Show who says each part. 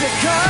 Speaker 1: to.